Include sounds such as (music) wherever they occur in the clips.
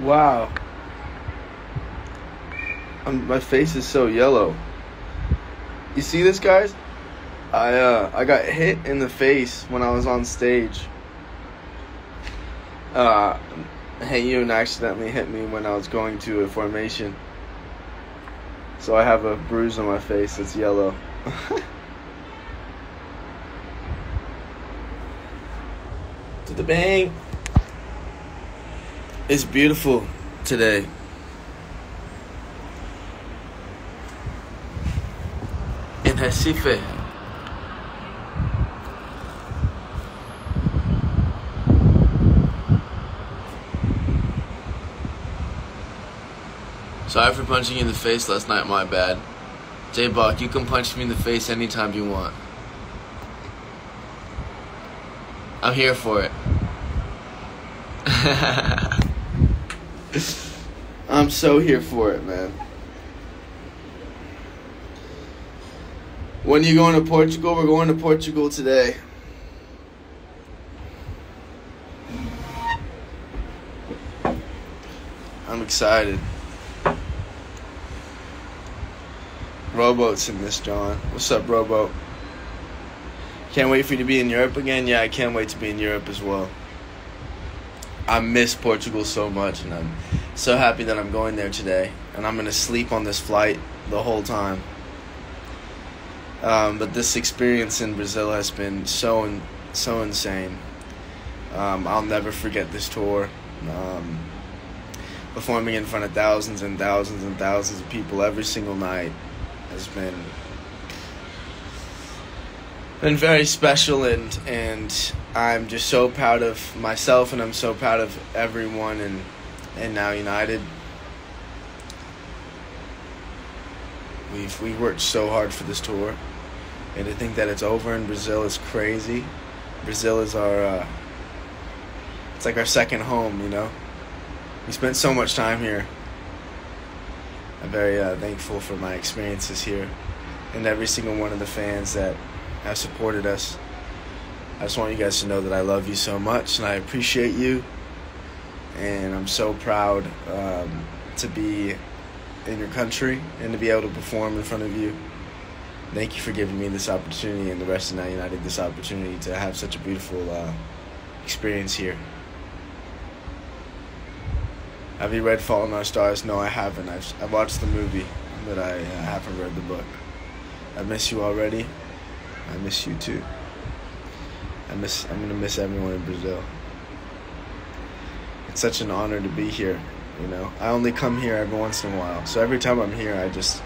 Wow. Um, my face is so yellow. You see this, guys? I uh I got hit in the face when I was on stage. Uh, Heyoon accidentally hit me when I was going to a formation. So I have a bruise on my face that's yellow. (laughs) to the bank. It's beautiful today. In Recife. Sorry for punching you in the face last night, my bad. J Buck, you can punch me in the face anytime you want. I'm here for it. (laughs) I'm so here for it, man. When you going to Portugal? We're going to Portugal today. I'm excited. Rowboat's in this, John. What's up, Robo? Can't wait for you to be in Europe again. Yeah, I can't wait to be in Europe as well. I miss Portugal so much, and I'm so happy that I'm going there today. And I'm gonna sleep on this flight the whole time. Um, but this experience in Brazil has been so in, so insane. Um, I'll never forget this tour. Um, performing in front of thousands and thousands and thousands of people every single night has been been very special and and I'm just so proud of myself and I'm so proud of everyone and and now United. We've we worked so hard for this tour, and to think that it's over in Brazil is crazy. Brazil is our uh, it's like our second home, you know. We spent so much time here. I'm very uh, thankful for my experiences here and every single one of the fans that have supported us. I just want you guys to know that I love you so much and I appreciate you. And I'm so proud um, to be in your country and to be able to perform in front of you. Thank you for giving me this opportunity and the rest of Now United this opportunity to have such a beautiful uh, experience here. Have you read Fault in Our Stars? No, I haven't. I've, I've watched the movie, but I uh, haven't read the book. I miss you already. I miss you too. I miss. I'm gonna miss everyone in Brazil. It's such an honor to be here. You know, I only come here every once in a while, so every time I'm here, I just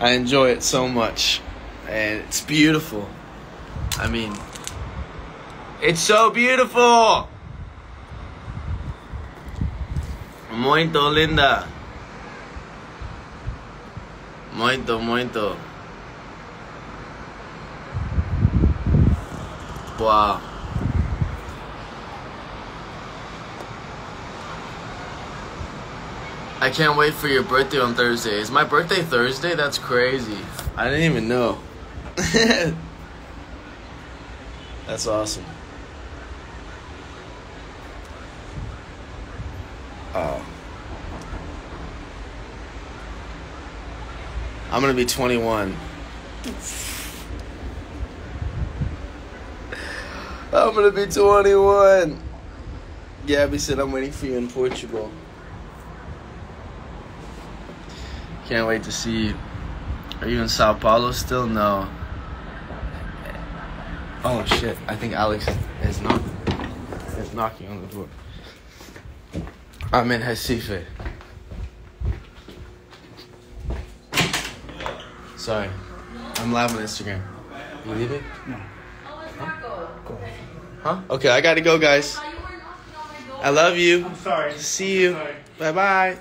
I enjoy it so much, and it's beautiful. I mean, it's so beautiful. Muito linda. Muito, muito. Wow. I can't wait for your birthday on Thursday. Is my birthday Thursday? That's crazy. I didn't even know. (laughs) That's awesome. Oh. I'm gonna be 21. (laughs) I'm gonna be 21. Gabby said I'm waiting for you in Portugal. Can't wait to see you. Are you in Sao Paulo still? No. Oh shit! I think Alex is not is knocking on the door. I'm in Recife. Sorry. I'm live on Instagram. You leaving? No. Go. Huh? Okay, I gotta go, guys. I love you. I'm sorry. See you. Bye bye.